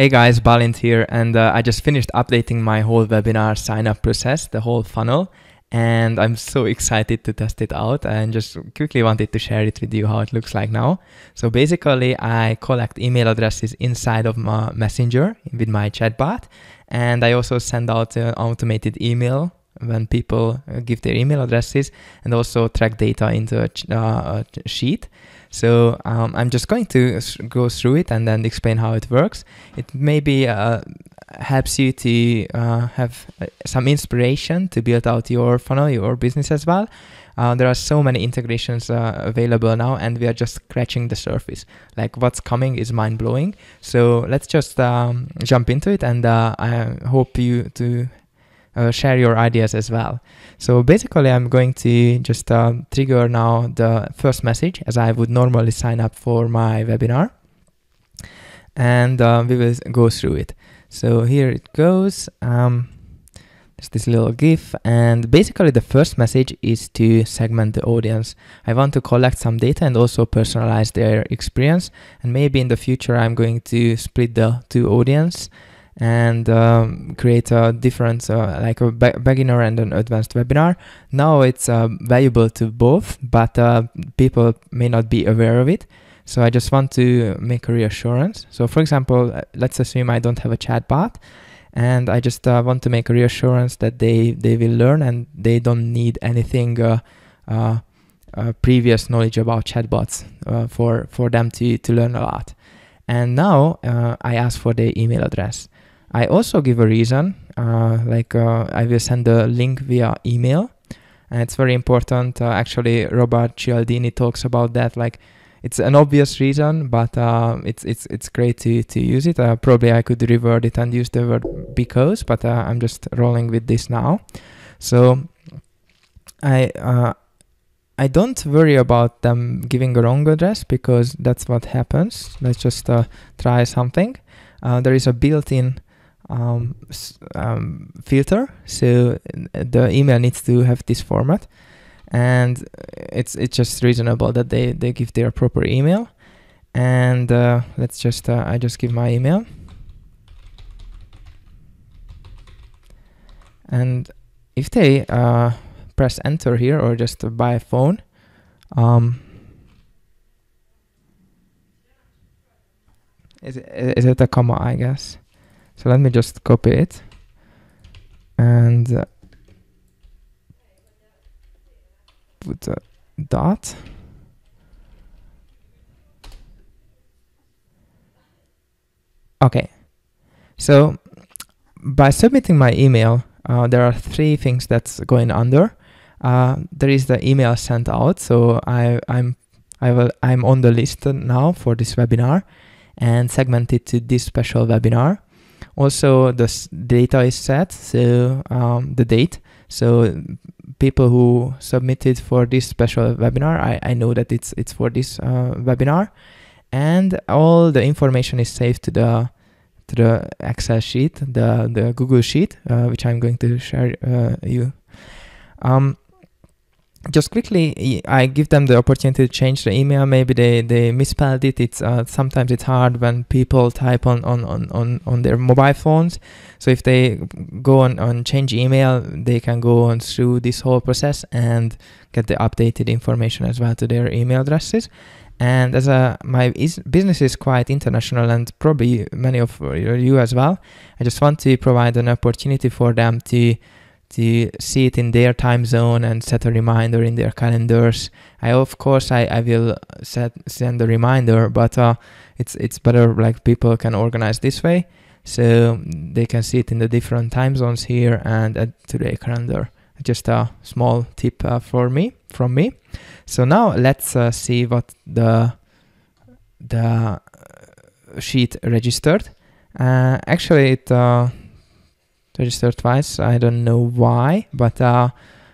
Hey guys, Balint here, and uh, I just finished updating my whole webinar sign up process, the whole funnel, and I'm so excited to test it out and just quickly wanted to share it with you how it looks like now. So basically, I collect email addresses inside of my messenger with my chatbot, and I also send out an automated email when people uh, give their email addresses and also track data into a, uh, a sheet. So um, I'm just going to go through it and then explain how it works. It maybe uh, helps you to uh, have uh, some inspiration to build out your funnel, your business as well. Uh, there are so many integrations uh, available now, and we are just scratching the surface. Like what's coming is mind blowing. So let's just um, jump into it, and uh, I hope you to uh, share your ideas as well. So basically, I'm going to just uh, trigger now the first message as I would normally sign up for my webinar. And uh, we will go through it. So here it goes. Um, there's this little GIF, and basically the first message is to segment the audience. I want to collect some data and also personalize their experience. And maybe in the future, I'm going to split the two audience and um, create a different, uh, like a be beginner and an advanced webinar. Now it's uh, valuable to both, but uh, people may not be aware of it. So I just want to make a reassurance. So for example, uh, let's assume I don't have a chatbot and I just uh, want to make a reassurance that they, they will learn and they don't need anything uh, previous knowledge about chatbots for, for them to, to learn a lot. And now I ask for their email address. I also give a reason, uh, like uh, I will send the link via email. And it's very important. Uh, actually, Robert Cialdini talks about that. Like, it's an obvious reason, but uh, it's it's it's great to to use it. Uh, probably I could revert it and use the word because, but uh, I'm just rolling with this now. So I I don't worry about them giving a wrong address because that's what happens. Let's just try something. there is a built-in um, um, filter. So the email needs to have this format, and it's it's just reasonable that they they give their proper email. And uh, let's just uh, I just give my email, and if they uh, press enter here or just by phone. Um, is it, is it a comma, I guess? So let me just copy it and uh, put a dot. Okay, so by submitting my email, uh, there are three things that's going under. Uh, there is the email sent out, so I, I'm I will I'm on the list now for this webinar and segmented to this special webinar. Also, the data is set, so um, the date. So people who submitted for this special webinar, I, I know that it's it's for this uh, webinar, and all the information is saved to the to the Excel sheet, the the Google sheet, uh, which I'm going to share uh, you. Um, just quickly, I give them the opportunity to change the email. Maybe they, they misspelled it. It's uh, sometimes it's hard when people type on, on, on, on, on their mobile phones. So if they go on, on change email, they can go on through this whole process and get the updated information as well to their email addresses. And as a my is, business is quite international and probably many of you as well, I just want to provide an opportunity for them to to see it in their time zone and set a reminder in their calendars. I of course I, I will set send a reminder, but uh, it's it's better like people can organize this way, so they can see it in the different time zones here and add to their calendar. Just a small tip uh, for me from me. So now let's uh, see what the the sheet registered. Uh, actually, it registered twice. I don't know why, but uh,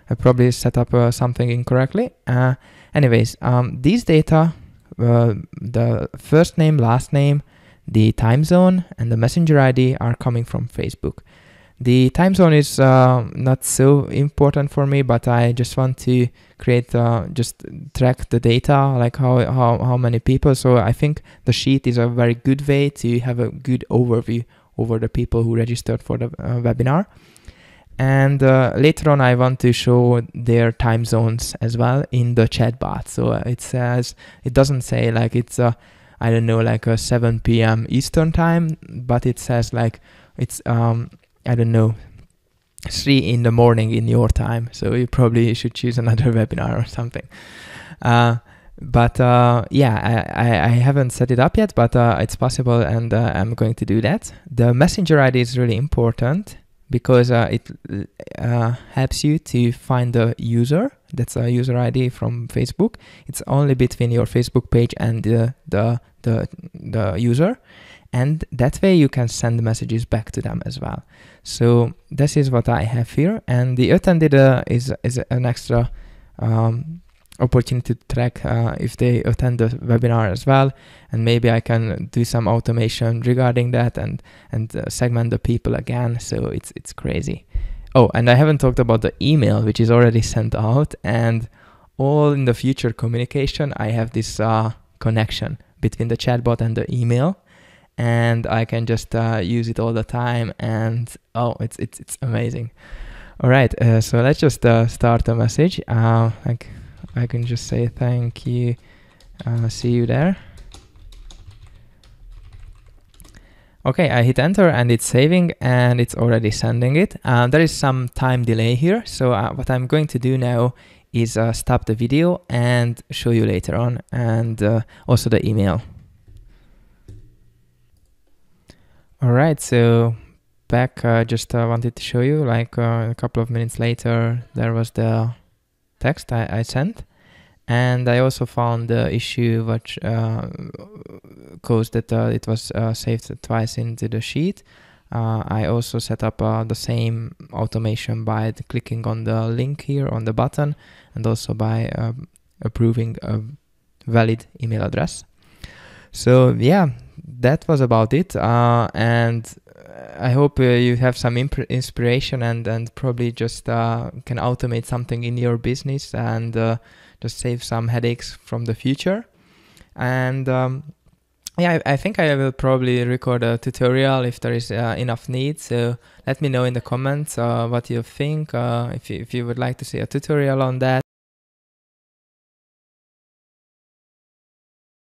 I probably set up uh, something incorrectly. Uh, anyways, um, these data, uh, the first name, last name, the time zone, and the messenger ID are coming from Facebook. The time zone is uh, not so important for me, but I just want to create uh, just track the data, like how, how how many people. So I think the sheet is a very good way to have a good overview over the people who registered for the uh, webinar. And uh, later on, I want to show their time zones as well in the chat chatbot. So uh, it says it doesn't say like it's a I don't know like a 7 p.m. Eastern time, but it says like it's um I don't know, three in the morning in your time. So you probably should choose another webinar or something. Uh, but uh, yeah, I, I, haven't set it up yet, but uh, it's possible and uh, I'm going to do that. The messenger ID is really important because uh, it uh, helps you to find the user. That's a user ID from Facebook. It's only between your Facebook page and the, the, the, the user and that way you can send messages back to them as well. So this is what I have here, and the attended is is an extra um, opportunity to track uh, if they attend the webinar as well, and maybe I can do some automation regarding that and and uh, segment the people again. So it's it's crazy. Oh, and I haven't talked about the email, which is already sent out, and all in the future communication, I have this uh, connection between the chatbot and the email and I can just uh, use it all the time. And oh, it's it's it's amazing. All right, uh, so let's just uh, start a message. Like I can just say thank you. Uh, see you there. Okay, I hit enter and it's saving and it's already sending it. Uh, there is some time delay here, so uh, what I'm going to do now is uh, stop the video and show you later on and uh, also the email. All right, so back, uh, just uh, wanted to show you, like uh, a couple of minutes later, there was the text I, I sent. And I also found the issue which uh, caused that uh, it was uh, saved twice into the sheet. I also set up the same automation by clicking on the link here on the button and also by um, approving a valid email address. So yeah, that was about it. Uh, and I hope uh, you have some imp- inspiration and, and probably just uh, can automate something in your business and uh, just save some headaches from the future. And um, yeah, I, I, think I will probably record a tutorial if there is uh, enough need. So let me know in the comments uh, what you think, if, you, if you would like to see a tutorial on that.